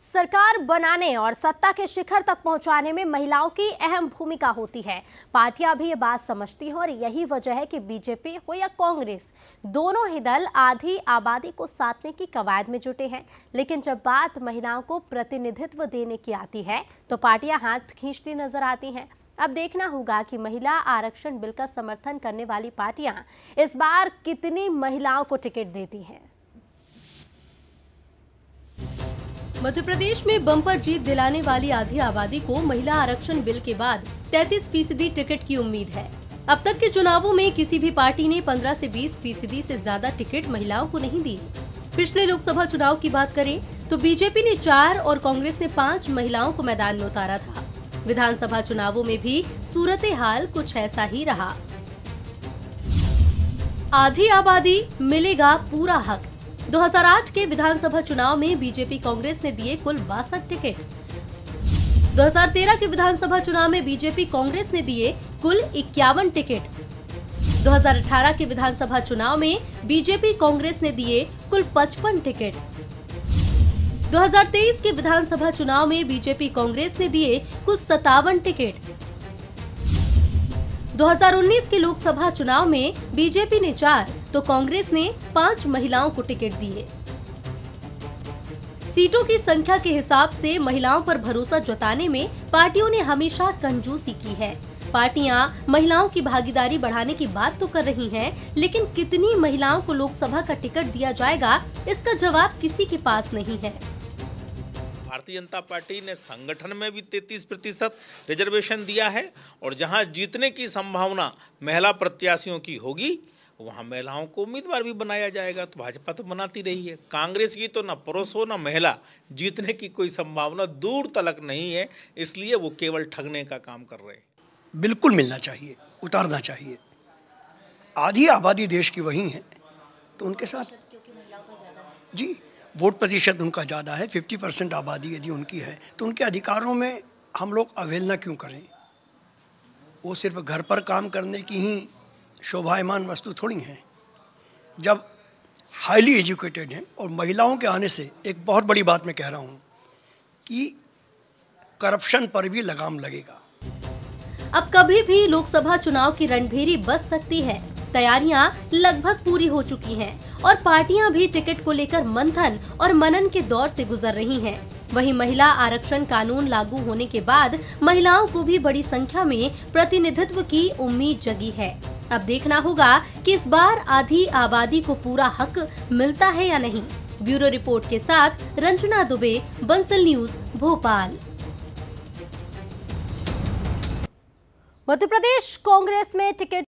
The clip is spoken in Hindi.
सरकार बनाने और सत्ता के शिखर तक पहुँचाने में महिलाओं की अहम भूमिका होती है। पार्टियाँ भी ये बात समझती हैं और यही वजह है कि बीजेपी हो या कांग्रेस, दोनों ही दल आधी आबादी को साधने की कवायद में जुटे हैं। लेकिन जब बात महिलाओं को प्रतिनिधित्व देने की आती है तो पार्टियाँ हाथ खींचती नज़र आती हैं। अब देखना होगा कि महिला आरक्षण बिल का समर्थन करने वाली पार्टियाँ इस बार कितनी महिलाओं को टिकट देती हैं। मध्य प्रदेश में बम्पर जीत दिलाने वाली आधी आबादी को महिला आरक्षण बिल के बाद 33 फ़ीसदी टिकट की उम्मीद है। अब तक के चुनावों में किसी भी पार्टी ने 15 से 20 फ़ीसदी से ज़्यादा टिकट महिलाओं को नहीं दी पिछले लोकसभा चुनाव की बात करें तो बीजेपी ने चार और कांग्रेस ने पाँच महिलाओं को मैदान में उतारा था। विधानसभा चुनावों में भी सूरत हाल कुछ ऐसा ही रहा। आधी आबादी मिलेगा पूरा हक। 2008 के विधानसभा चुनाव में बीजेपी कांग्रेस ने दिए कुल बासठ टिकट। 2013 के विधानसभा चुनाव में बीजेपी कांग्रेस ने दिए कुल इक्यावन टिकट। 2018 के विधानसभा चुनाव में बीजेपी कांग्रेस ने दिए कुल 55 टिकट। 2023 के विधानसभा चुनाव में बीजेपी कांग्रेस ने दिए कुल सतावन टिकट। 2019 के लोकसभा चुनाव में बीजेपी ने चार तो कांग्रेस ने पाँच महिलाओं को टिकट दिए। सीटों की संख्या के हिसाब से महिलाओं पर भरोसा जताने में पार्टियों ने हमेशा कंजूसी की है। पार्टियाँ महिलाओं की भागीदारी बढ़ाने की बात तो कर रही हैं, लेकिन कितनी महिलाओं को लोकसभा का टिकट दिया जाएगा इसका जवाब किसी के पास नहीं है। भारतीय जनता पार्टी ने संगठन में भी 33 प्रतिशत रिजर्वेशन दिया है और जहाँ जीतने की संभावना महिला प्रत्याशियों की होगी वहाँ महिलाओं को उम्मीदवार भी बनाया जाएगा। तो भाजपा तो बनाती रही है। कांग्रेस की तो ना पुरुष हो ना महिला। जीतने की कोई संभावना दूर तलक नहीं है इसलिए वो केवल ठगने का काम कर रहे हैं। बिल्कुल मिलना चाहिए उतारना चाहिए। आधी आबादी देश की वही है तो उनके साथ जी वोट प्रतिशत उनका ज़्यादा है फिफ्टी परसेंट आबादी यदि उनकी है तो उनके अधिकारों में हम लोग अवहेलना क्यों करें? वो सिर्फ़ घर पर काम करने की ही शोभायमान वस्तु थोड़ी हैं। जब हाईली एजुकेटेड हैं और महिलाओं के आने से एक बहुत बड़ी बात मैं कह रहा हूँ कि करप्शन पर भी लगाम लगेगा। अब कभी भी लोकसभा चुनाव की रणभेरी बच सकती है। तैयारियाँ लगभग पूरी हो चुकी हैं और पार्टियाँ भी टिकट को लेकर मंथन और मनन के दौर से गुजर रही हैं। वहीं महिला आरक्षण कानून लागू होने के बाद महिलाओं को भी बड़ी संख्या में प्रतिनिधित्व की उम्मीद जगी है। अब देखना होगा कि इस बार आधी आबादी को पूरा हक मिलता है या नहीं। ब्यूरो रिपोर्ट के साथ रंजना दुबे, बंसल न्यूज़, भोपाल। मध्य प्रदेश, कांग्रेस में टिकट